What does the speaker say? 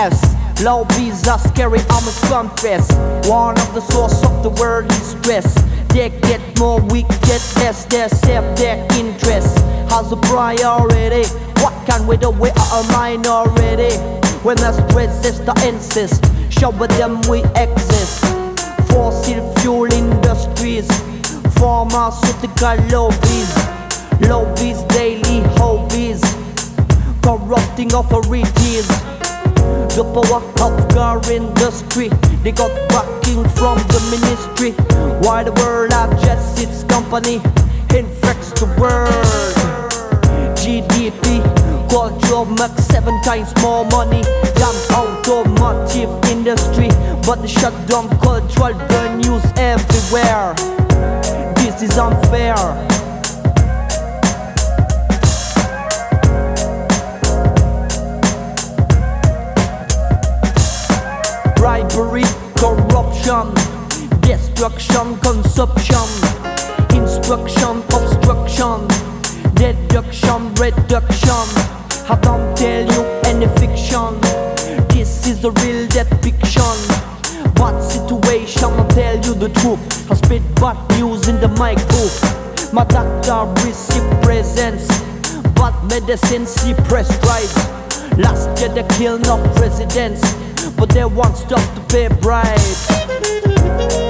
Lobbies are scary, I must confess. One of the source of the world is stress. They get more, we get less. They serve their interests as a priority. What can we do? We are a minority. When the stress is the insist, show them we exist. Fossil fuel industries, pharmaceutical lobbies, lobbies, daily hobbies, corrupting authorities. The power of car industry, they got backing from the ministry. Why the world adjusts its company, infects the world. GDP, culture make seven times more money than automotive industry. But they shut down cultural venues everywhere. This is unfair. Bribery, corruption, destruction, consumption, instruction, obstruction, deduction, reduction. I don't tell you any fiction. This is the real depiction. What situation, I'll tell you the truth. I spit bad news in the mic booth. My doctor receive presents, bad medicine see prescribes. Last year they killed enough residents but they won't stop to pay bribes.